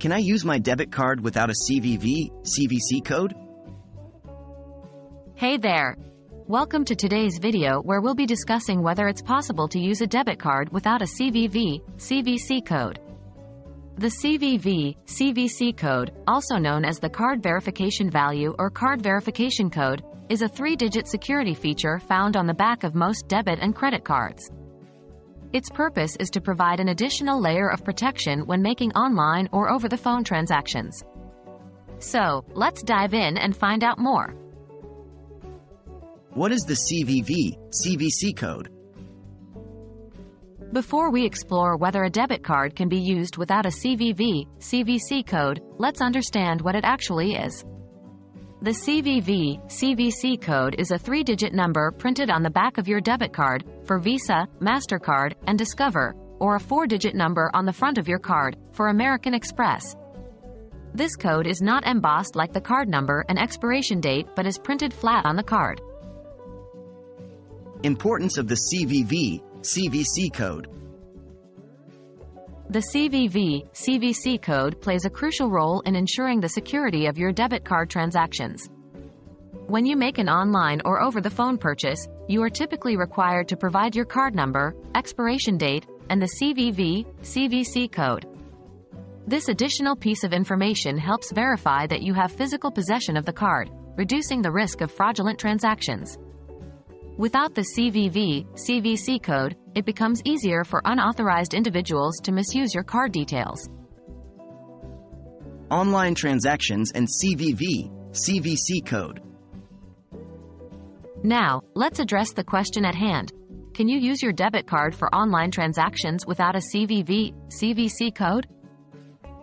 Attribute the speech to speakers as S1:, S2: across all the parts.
S1: Can I use my debit card without a CVV, CVC code?
S2: Hey there! Welcome to today's video where we'll be discussing whether it's possible to use a debit card without a CVV, CVC code. The CVV, CVC code, also known as the Card Verification Value or Card Verification Code, is a three-digit security feature found on the back of most debit and credit cards. Its purpose is to provide an additional layer of protection when making online or over-the-phone transactions. So, let's dive in and find out more.
S1: What is the CVV, CVC code?
S2: Before we explore whether a debit card can be used without a CVV, CVC code, let's understand what it actually is. The CVV, CVC code is a three-digit number printed on the back of your debit card for Visa, MasterCard, and Discover, or a four-digit number on the front of your card for American Express. This code is not embossed like the card number and expiration date but is printed flat on the card.
S1: Importance of the CVV, CVC code.
S2: The CVV, CVC code plays a crucial role in ensuring the security of your debit card transactions. When you make an online or over-the-phone purchase, you are typically required to provide your card number, expiration date, and the CVV, CVC code. This additional piece of information helps verify that you have physical possession of the card, reducing the risk of fraudulent transactions. Without the CVV, CVC code, it becomes easier for unauthorized individuals to misuse your card details.
S1: Online transactions and CVV, CVC code.
S2: Now, let's address the question at hand. Can you use your debit card for online transactions without a CVV, CVC code?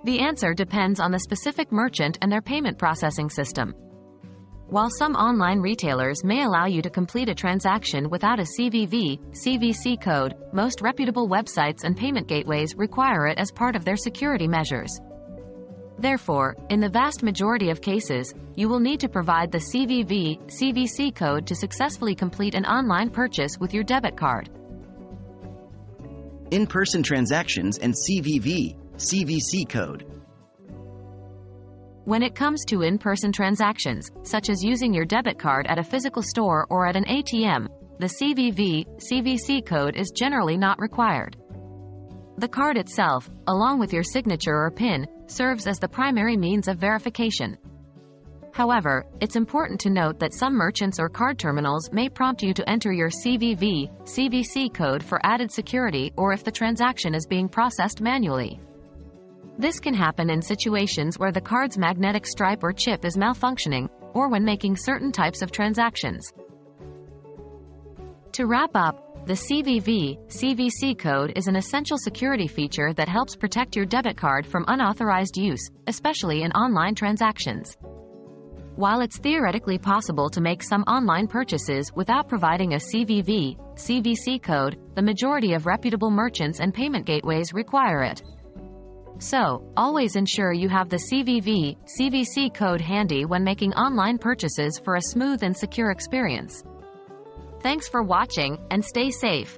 S2: The answer depends on the specific merchant and their payment processing system. While some online retailers may allow you to complete a transaction without a CVV, CVC code, most reputable websites and payment gateways require it as part of their security measures. Therefore, in the vast majority of cases, you will need to provide the CVV, CVC code to successfully complete an online purchase with your debit card.
S1: In-person transactions and CVV, CVC code.
S2: When it comes to in-person transactions, such as using your debit card at a physical store or at an ATM, the CVV, CVC code is generally not required. The card itself, along with your signature or PIN, serves as the primary means of verification. However, it's important to note that some merchants or card terminals may prompt you to enter your CVV, CVC code for added security or if the transaction is being processed manually. This can happen in situations where the card's magnetic stripe or chip is malfunctioning, or when making certain types of transactions. To wrap up, the CVV, CVC code is an essential security feature that helps protect your debit card from unauthorized use, especially in online transactions. While it's theoretically possible to make some online purchases without providing a CVV, CVC code, the majority of reputable merchants and payment gateways require it. So, always ensure you have the CVV, CVC code handy when making online purchases for a smooth and secure experience. Thanks for watching, and stay safe.